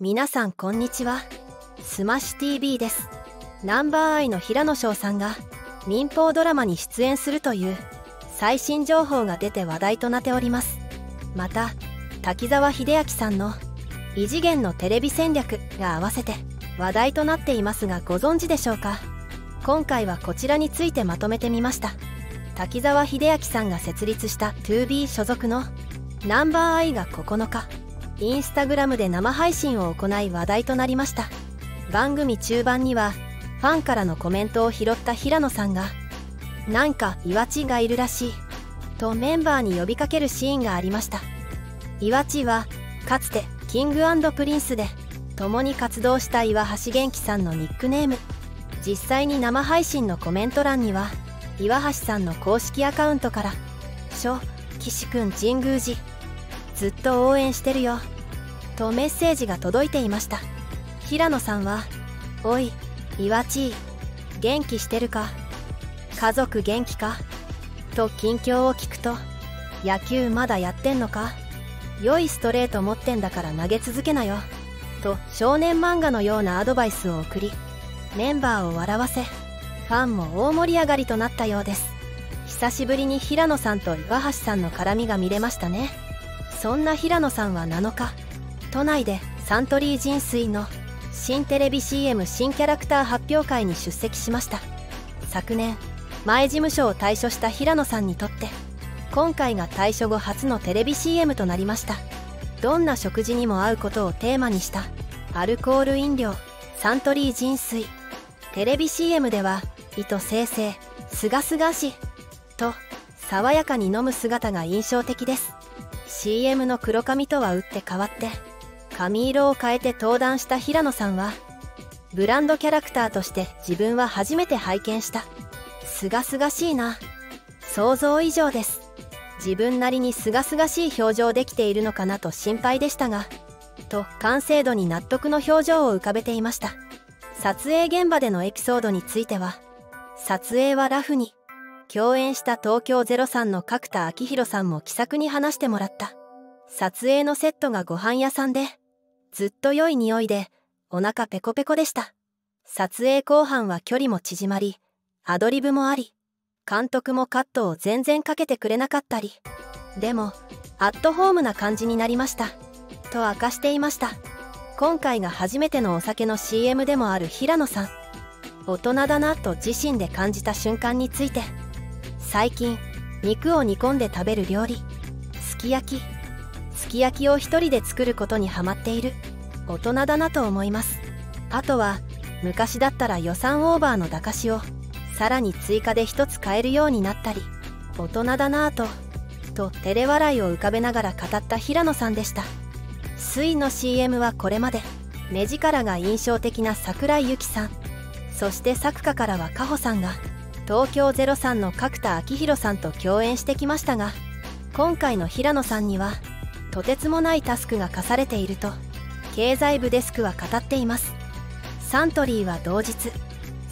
皆さんこんにちは。スマッシュ TV です。 Number_i の平野紫耀さんが民放ドラマに出演するという最新情報が出て話題となっております。また滝沢秀明さんの異次元のテレビ戦略が合わせて話題となっていますがご存知でしょうか？今回はこちらについてまとめてみました。滝沢秀明さんが設立した 2B 所属のNumber_i が9日インスタグラムで生配信を行い話題となりました。番組中盤にはファンからのコメントを拾った平野さんが「なんか岩ちがいるらしい」とメンバーに呼びかけるシーンがありました。岩ちはかつてキングプリンスで共に活動した岩橋玄樹さんのニックネーム。実際に生配信のコメント欄には岩橋さんの公式アカウントから「書岸くん神宮寺ずっと応援してるよ」とメッセージが届いていました。平野さんは「おい岩地元気してるか？家族元気か?」と近況を聞くと「野球まだやってんのか？良いストレート持ってんだから投げ続けなよ」と少年漫画のようなアドバイスを送りメンバーを笑わせファンも大盛り上がりとなったようです。久しぶりに平野さんと岩橋さんの絡みが見れましたね。そんな平野さんは7日都内でサントリー人水の新テレビ CM 新キャラクター発表会に出席しました。昨年前事務所を退所した平野さんにとって今回が退所後初のテレビ CM となりました。どんな食事にも合うことをテーマにしたアルコール飲料サントリー人水。テレビ CM では糸生成すがすがしと爽やかに飲む姿が印象的です。CM の黒髪とは打って変わって髪色を変えて登壇した平野さんはブランドキャラクターとして自分は初めて拝見した。すがすがしいな。想像以上です。自分なりにすがすがしい表情できているのかなと心配でしたがと完成度に納得の表情を浮かべていました。撮影現場でのエピソードについては撮影はラフに共演した東京03の角田昭弘さんも気さくに話してもらった。撮影のセットがご飯屋さんでずっと良い匂いでお腹ペコペコでした。撮影後半は距離も縮まりアドリブもあり監督もカットを全然かけてくれなかったり。でもアットホームな感じになりました。と明かしていました。今回が初めてのお酒の CM でもある平野さん。大人だなと自身で感じた瞬間について。最近肉を煮込んで食べる料理。すき焼き。すき焼きを一人で作ることにハマっている。大人だなと思います。あとは昔だったら予算オーバーの駄菓子をさらに追加で一つ買えるようになったり。大人だなぁとと照れ笑いを浮かべながら語った平野さんでした。水の CM はこれまで目力が印象的な桜井由紀さん。そして作家からは加穂さんが東京03の角田昭弘さんと共演してきましたが今回の平野さんにはとてつもないタスクが課されていると経済部デスクは語っています。サントリーは同日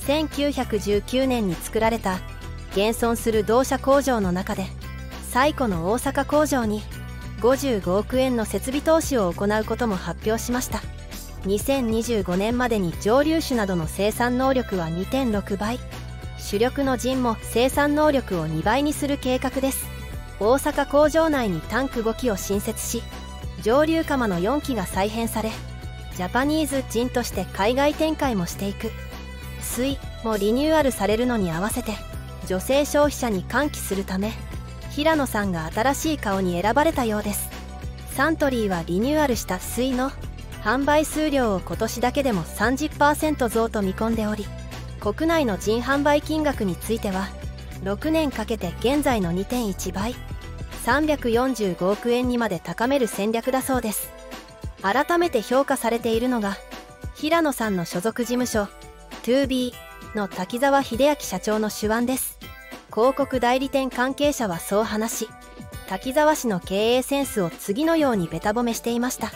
1919年に作られた現存する同社工場の中で最古の大阪工場に55億円の設備投資を行うことも発表しました。2025年までに蒸留酒などの生産能力は2.6倍。主力のジンも生産能力を2倍にする計画です。大阪工場内にタンク5基を新設し蒸留釜の4基が再編されジャパニーズジンとして海外展開もしていく。水もリニューアルされるのに合わせて女性消費者に喚起するため平野さんが新しい顔に選ばれたようです。サントリーはリニューアルした水の販売数量を今年だけでも30%増と見込んでおり国内の人販売金額については6年かけて現在の2.1倍345億円にまで高める戦略だそうです。改めて評価されているのが平野さんの所属事務所 2B の滝沢秀明社長の手腕です。広告代理店関係者はそう話し滝沢氏の経営センスを次のようにべた褒めしていました。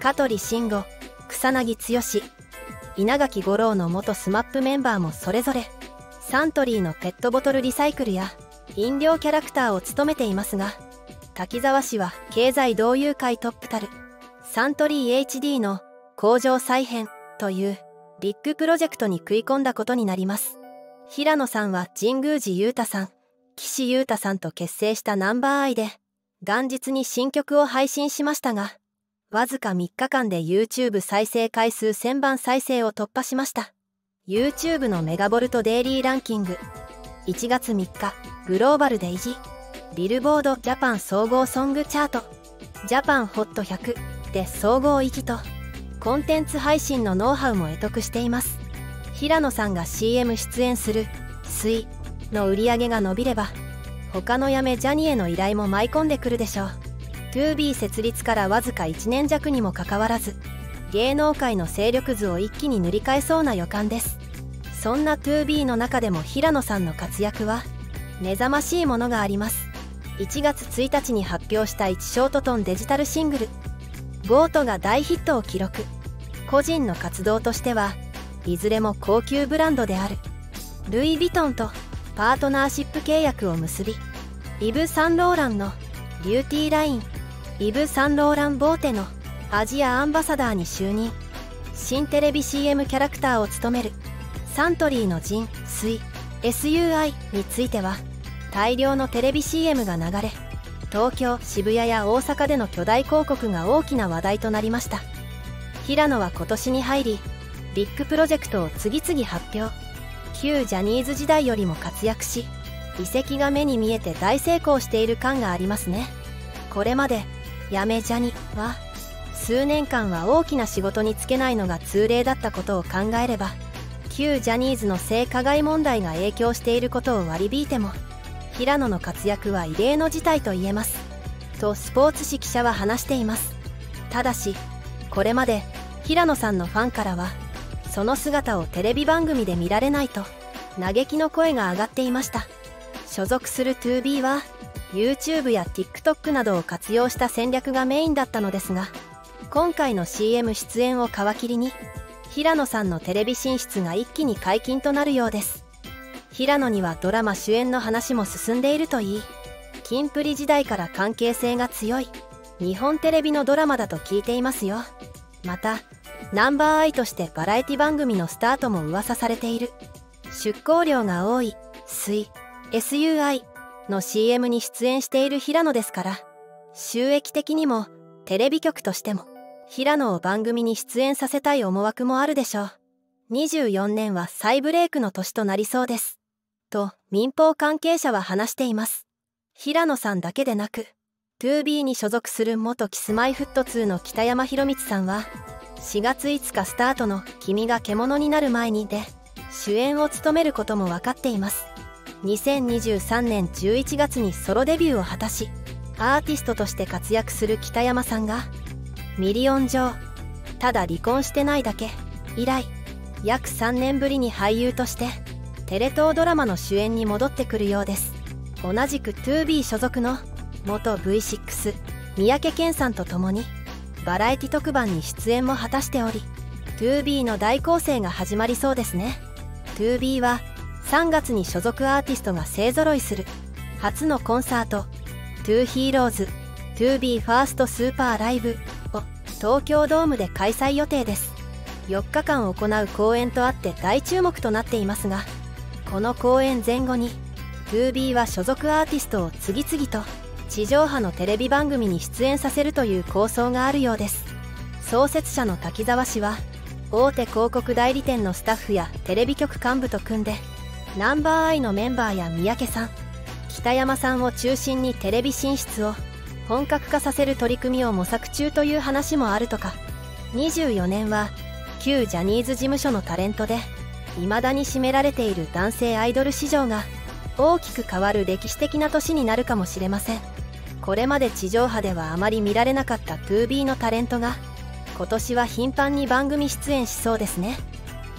香取慎吾草薙剛稲垣吾郎の元 SMAP メンバーもそれぞれサントリーのペットボトルリサイクルや飲料キャラクターを務めていますが滝沢氏は経済同友会トップたるサントリー HD の工場再編というビッグプロジェクトに食い込んだことになります。平野さんは神宮寺勇太さん岸優太さんと結成した Number_i で元日に新曲を配信しましたがわずか3日間で YouTube 再生回数1000万再生を突破しました。YouTube のメガボルトデイリーランキング。1月3日グローバルで維持ビルボードジャパン総合ソングチャート。ジャパンホット100で総合1と。コンテンツ配信のノウハウも得得しています。平野さんが CM 出演する「水」の売り上げが伸びれば他のやめジャニーへの依頼も舞い込んでくるでしょう。2B 設立からわずか1年弱にもかかわらず芸能界の勢力図を一気に塗り替えそうな予感です。そんな 2B の中でも平野さんの活躍は目覚ましいものがあります。1月1日に発表した1ショートトンデジタルシングル「ゴートが大ヒットを記録。個人の活動としてはいずれも高級ブランドである。ルイ・ヴィトンとパートナーシップ契約を結びイブ・サンローランのビューティーラインイブ・サンローラン・ボーテのアジアアンバサダーに就任。新テレビ CM キャラクターを務める。サントリーのジン・水 SUI については大量のテレビ CM が流れ東京渋谷や大阪での巨大広告が大きな話題となりました。平野は今年に入りビッグプロジェクトを次々発表。旧ジャニーズ時代よりも活躍し遺跡が目に見えて大成功している感がありますね。これまで「やめジャニ」は数年間は大きな仕事に就けないのが通例だったことを考えれば旧ジャニーズの性加害問題が影響していることを割り引いても平野の活躍は異例の事態と言えます。とスポーツ紙記者は話しています。ただしこれまで平野さんのファンからはその姿をテレビ番組で見られないと嘆きの声が上がっていました。所属する 2B は YouTube や TikTok などを活用した戦略がメインだったのですが今回の CM 出演を皮切りに平野さんのテレビ進出が一気に解禁となるようです。平野にはドラマ主演の話も進んでいるといい。キンプリ時代から関係性が強い。日本テレビのドラマだと聞いていますよ。またナンバーアイとしてバラエティ番組のスタートも噂されている。出向量が多い。水 SUI の CM に出演している平野ですから収益的にもテレビ局としても平野を番組に出演させたい思惑もあるでしょう。24年は再ブレイクの年となりそうです。と民放関係者は話しています。平野さんだけでなく 2B に所属する元 Kis-My-Ft2の北山宏光さんは4月5日スタートの「君が獣になる前に」で主演を務めることも分かっています。2023年11月にソロデビューを果たしアーティストとして活躍する北山さんが「ミリオン上ただ離婚してないだけ」以来約3年ぶりに俳優としてテレ東ドラマの主演に戻ってくるようです。同じく 2B 所属の元 V6 三宅健さんと共にバラエティ特番に出演も果たしており 2B の大構成が始まりそうですね。2B は3月に所属アーティストが勢ぞろいする。初のコンサート。2Heroes 2B ファーストスーパーライブ。を東京ドームで開催予定です。4日間行う公演とあって大注目となっていますがこの公演前後に 2B は所属アーティストを次々と地上波のテレビ番組に出演させるという構想があるようです。創設者の滝沢氏は大手広告代理店のスタッフやテレビ局幹部と組んでナンバーアイのメンバーや三宅さん北山さんを中心にテレビ進出を本格化させる取り組みを模索中という話もあるとか。24年は旧ジャニーズ事務所のタレントで未だに占められている男性アイドル市場が大きく変わる歴史的な年になるかもしれません。これまで地上波ではあまり見られなかった 2B のタレントが今年は頻繁に番組出演しそうですね。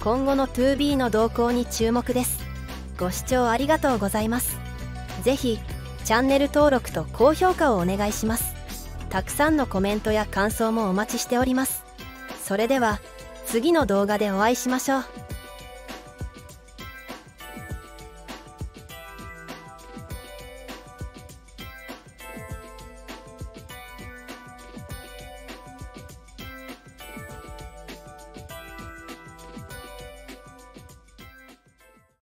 今後の 2B の動向に注目です。ご視聴ありがとうございます。是非チャンネル登録と高評価をお願いします。たくさんのコメントや感想もお待ちしております。それでは次の動画でお会いしましょう。